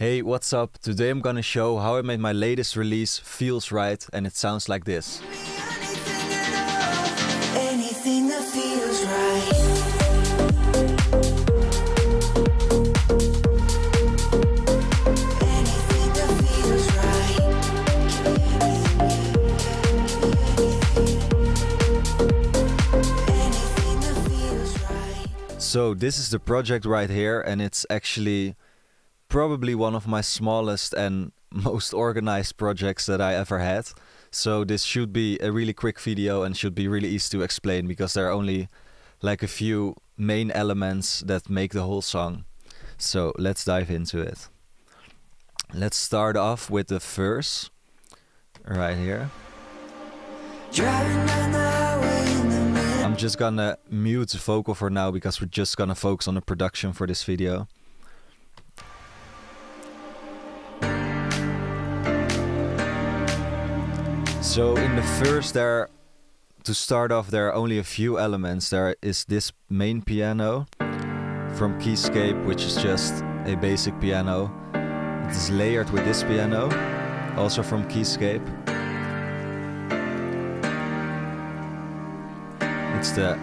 Hey, what's up? Today I'm gonna show how I made my latest release feels right and it sounds like this. So this is the project right here and it's actually probably one of my smallest and most organized projects that I ever had. So this should be a really quick video and should be really easy to explain because there are only like a few main elements that make the whole song. So let's dive into it. Let's start off with the verse right here. I'm just gonna mute the vocal for now because we're just gonna focus on the production for this video. So in the first there, to start off, there are only a few elements. There is this main piano from Keyscape, which is just a basic piano. It is layered with this piano, also from Keyscape. It's the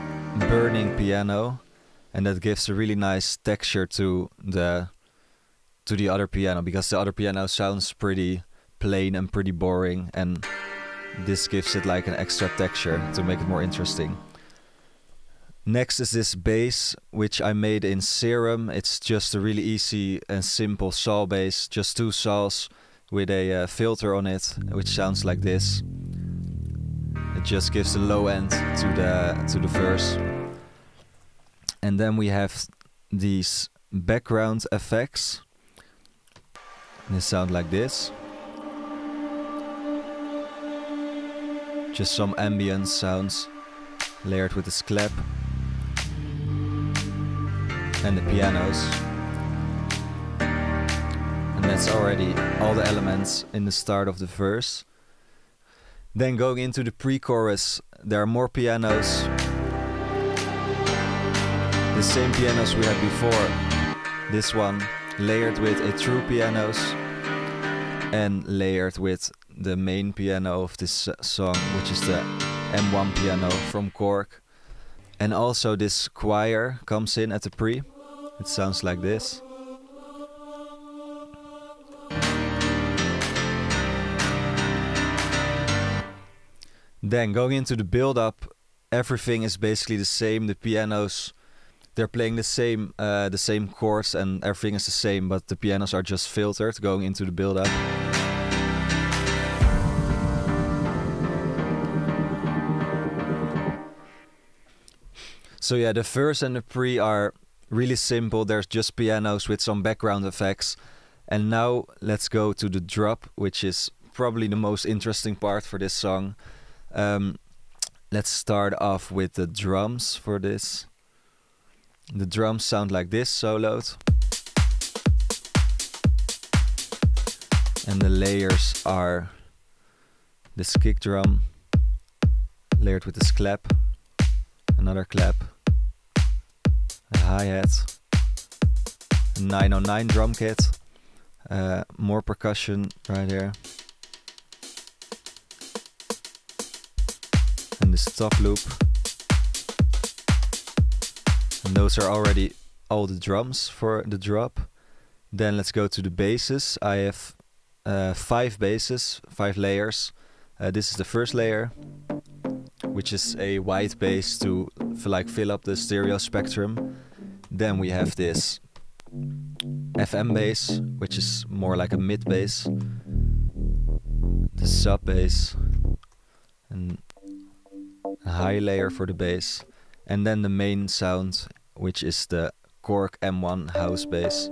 burning piano, and that gives a really nice texture to the to the other piano because the other piano sounds pretty plain and pretty boring, and this gives it like an extra texture to make it more interesting. Next is this bass, which I made in Serum. It's just a really easy and simple saw bass, just two saws with a uh, filter on it, which sounds like this. It just gives the low end to the to the verse. And then we have these background effects. They sound like this. Just some ambient sounds layered with this clap. And the pianos. And that's already all the elements in the start of the verse. Then going into the pre-chorus, there are more pianos. The same pianos we had before. This one layered with a TruePianos and layered with the main piano of this song, which is the M1 piano from Korg. And also this choir comes in at the pre. It sounds like this. Then going into the build up, everything is basically the same. The pianos, they're playing the same uh, the same chords and everything is the same, but the pianos are just filtered going into the build up. So yeah, the verse and the pre are really simple. There's just pianos with some background effects. And now let's go to the drop, which is probably the most interesting part for this song. Um, let's start off with the drums for this. The drums sound like this soloed. And the layers are this kick drum layered with this clap, another clap, a hi-hat, a 909 drum kit, uh, more percussion right here. And the stop loop. And those are already all the drums for the drop. Then let's go to the basses. I have uh, five basses, five layers. Uh, this is the first layer, which is a white bass to like fill up the stereo spectrum. Then we have this FM bass, which is more like a mid bass. The sub bass and a high layer for the bass, and then the main sound, which is the Korg M1 house bass.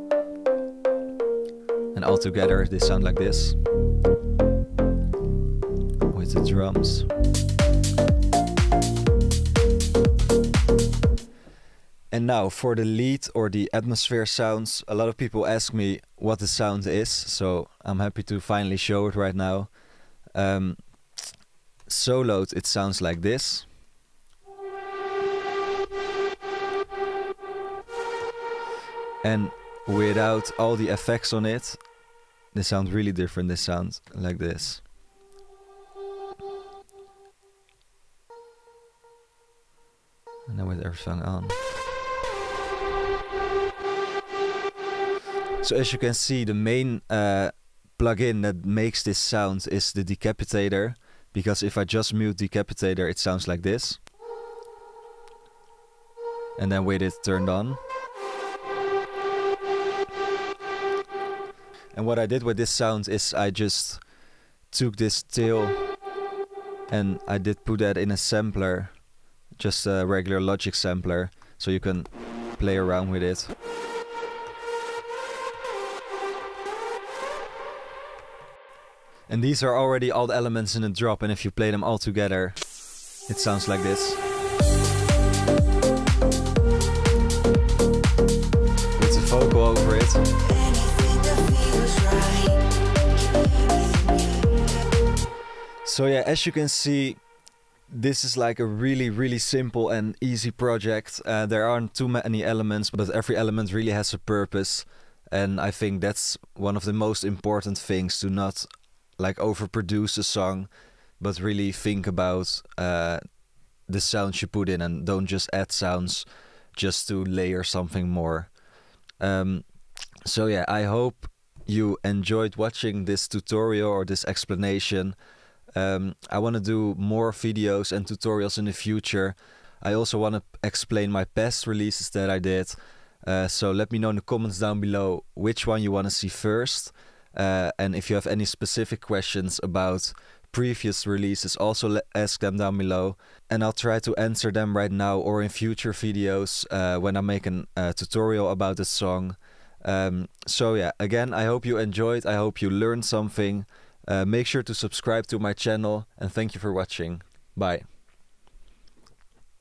And all together they sound like this with the drums. And now for the lead or the atmosphere sounds, a lot of people ask me what the sound is, so I'm happy to finally show it right now. Um, soloed, it sounds like this. And without all the effects on it, They sound really different. They sound like this. And then with everything on. So as you can see, the main uh, plugin that makes this sound is the decapitator. Because if I just mute decapitator, it sounds like this. And then with it turned on. And what I did with this sound is I just took this tail and I did put that in a sampler, just a regular Logic sampler, so you can play around with it. And these are already all the elements in the drop, and if you play them all together, it sounds like this. With the vocal over it. So yeah, as you can see, this is like a really, really simple and easy project. Uh, there aren't too many elements, but every element really has a purpose. And I think that's one of the most important things to not like overproduce a song, but really think about uh, the sounds you put in and don't just add sounds just to layer something more. Um, so yeah, I hope you enjoyed watching this tutorial or this explanation. Um, I want to do more videos and tutorials in the future. I also want to explain my past releases that I did. Uh, so let me know in the comments down below which one you want to see first. Uh, and if you have any specific questions about previous releases, also ask them down below. And I'll try to answer them right now or in future videos uh, when I make a uh, tutorial about this song. Um, so yeah, again, I hope you enjoyed. I hope you learned something. Uh, make sure to subscribe to my channel and thank you for watching. Bye.